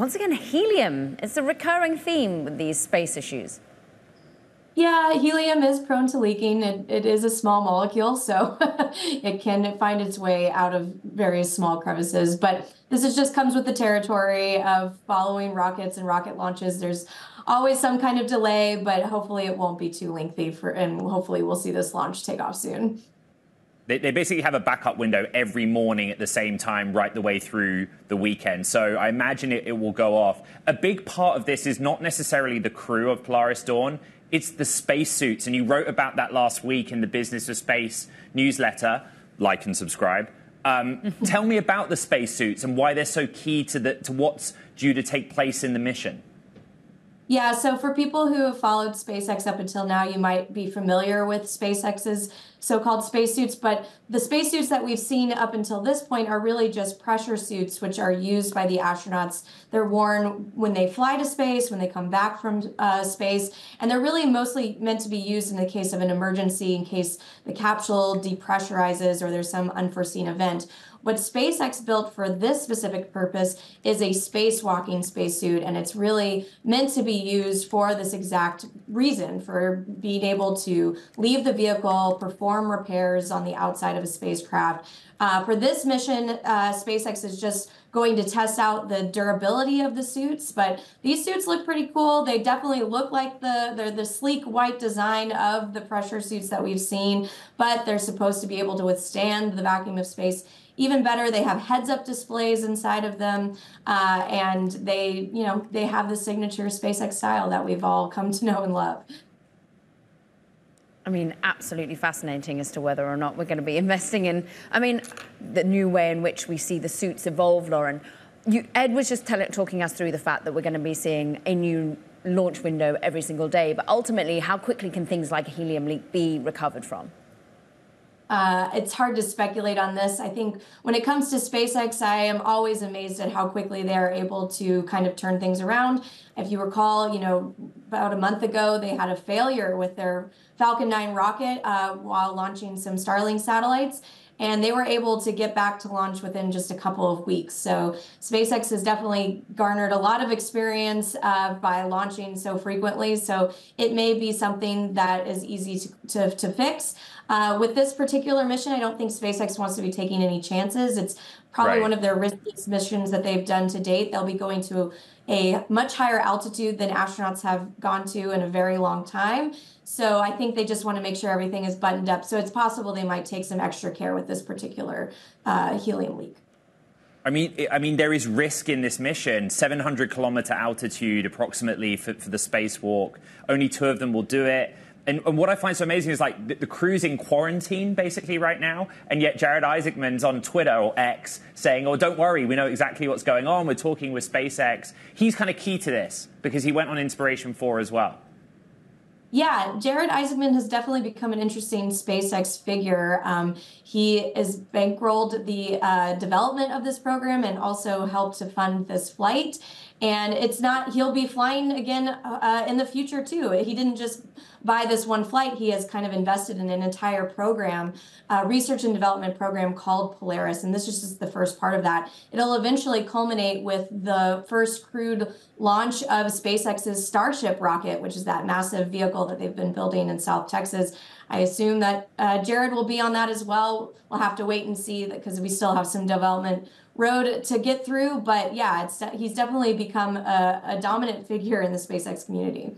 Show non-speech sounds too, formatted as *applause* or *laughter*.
once again, helium. It's a recurring theme with these space issues. Yeah, helium is prone to leaking. It, it is a small molecule, so *laughs* it can find its way out of various small crevices. But this is just comes with the territory of following rockets and rocket launches. There's always some kind of delay, but hopefully it won't be too lengthy for, and hopefully we'll see this launch take off soon. They, they basically have a backup window every morning at the same time, right the way through the weekend. So I imagine it, it will go off. A big part of this is not necessarily the crew of Polaris Dawn it's the spacesuits. And you wrote about that last week in the Business of Space newsletter. Like and subscribe. Um, *laughs* tell me about the spacesuits and why they're so key to, the, to what's due to take place in the mission. Yeah, so for people who have followed SpaceX up until now, you might be familiar with SpaceX's so-called spacesuits, but the spacesuits that we've seen up until this point are really just pressure suits, which are used by the astronauts. They're worn when they fly to space, when they come back from uh, space, and they're really mostly meant to be used in the case of an emergency, in case the capsule depressurizes or there's some unforeseen event. What SpaceX built for this specific purpose is a spacewalking spacesuit, and it's really meant to be used for this exact reason for being able to leave the vehicle, perform repairs on the outside of a spacecraft. Uh, for this mission, uh, SpaceX is just going to test out the durability of the suits, but these suits look pretty cool. They definitely look like the they're the sleek white design of the pressure suits that we've seen, but they're supposed to be able to withstand the vacuum of space even better, they have heads-up displays inside of them, uh, and they, you know, they have the signature SpaceX style that we've all come to know and love. I mean, absolutely fascinating as to whether or not we're going to be *laughs* investing in, I mean, the new way in which we see the suits evolve, Loren. You, Ed was just tell, talking us through the fact that we're going to be seeing a new launch window every single day, but ultimately, how quickly can things like a helium leak be recovered from? Uh, it's hard to speculate on this. I think when it comes to SpaceX, I am always amazed at how quickly they are able to kind of turn things around. If you recall, you know, about a month ago, they had a failure with their Falcon 9 rocket uh, while launching some Starlink satellites and they were able to get back to launch within just a couple of weeks. So SpaceX has definitely garnered a lot of experience uh, by launching so frequently. So it may be something that is easy to, to, to fix. Uh, with this particular mission, I don't think SpaceX wants to be taking any chances. It's probably right. one of their riskiest missions that they've done to date. They'll be going to a much higher altitude than astronauts have gone to in a very long time. So I think they just want to make sure everything is buttoned up. So it's possible they might take some extra care with this particular uh, helium leak. I mean, I mean, there is risk in this mission. 700 kilometer altitude, approximately, for, for the spacewalk. Only two of them will do it. And, and, what I find so amazing is like the, the, crew's in quarantine basically right now, and yet Jared Isaacman's on Twitter or X saying, "Oh, don't worry, we know exactly what's going on. We're talking with SpaceX." He's kind of key to this because he went on Inspiration Four as well. Yeah, Jared Isaacman has definitely become an interesting SpaceX figure. Um, he has bankrolled the uh, development of this program and also helped to fund this flight. And it's not, he'll be flying again uh, in the future too. He didn't just buy this one flight, he has kind of invested in an entire program, uh, research and development program called Polaris. And this is just the first part of that. It'll eventually culminate with the first crewed launch of SpaceX's Starship rocket, which is that massive vehicle that they've been building in South Texas. I assume that uh, Jared will be on that as well. We'll have to wait and see that because we still have some development road to get through. But yeah, it's he's definitely become a, a dominant figure in the SpaceX community.